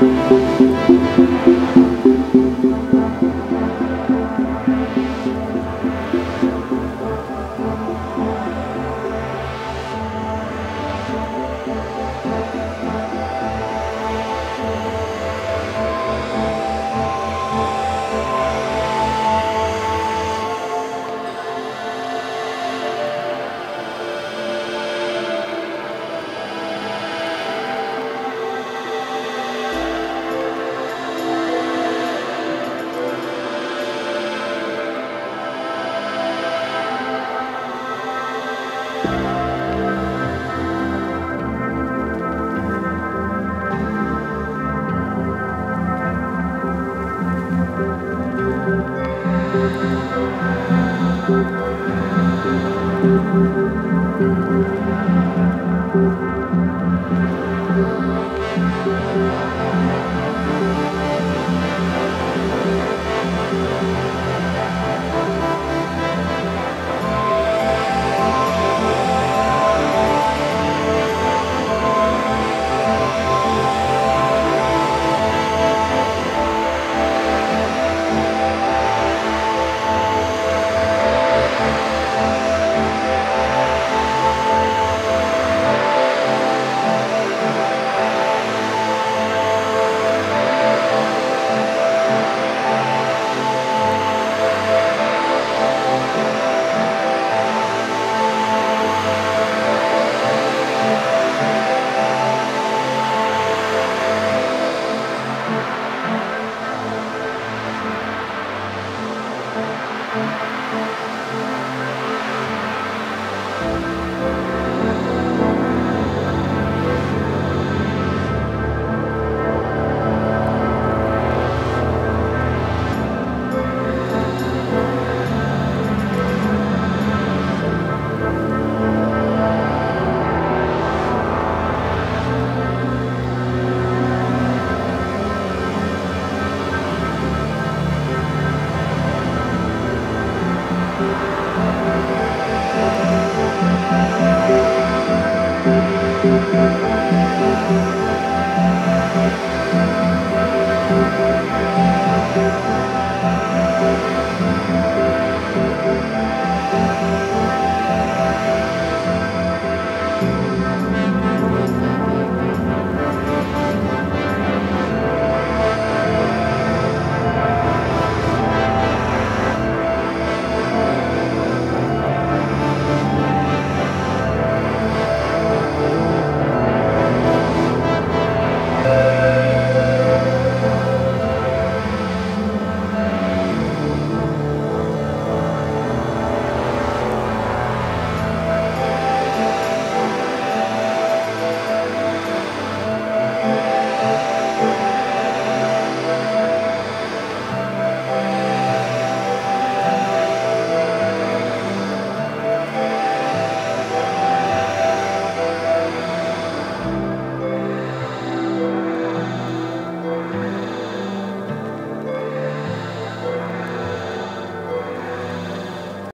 Música